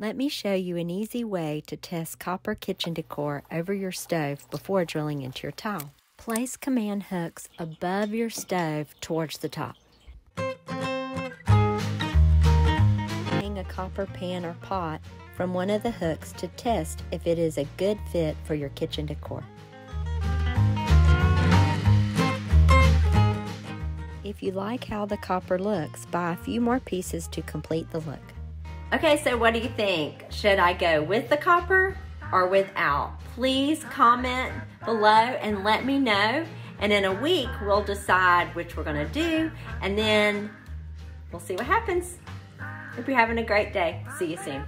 Let me show you an easy way to test copper kitchen decor over your stove before drilling into your tile. Place command hooks above your stove towards the top. Hang a copper pan or pot from one of the hooks to test if it is a good fit for your kitchen decor. If you like how the copper looks, buy a few more pieces to complete the look. Okay, so what do you think? Should I go with the copper or without? Please comment below and let me know. And in a week, we'll decide which we're gonna do, and then we'll see what happens. Hope you're having a great day. See you soon.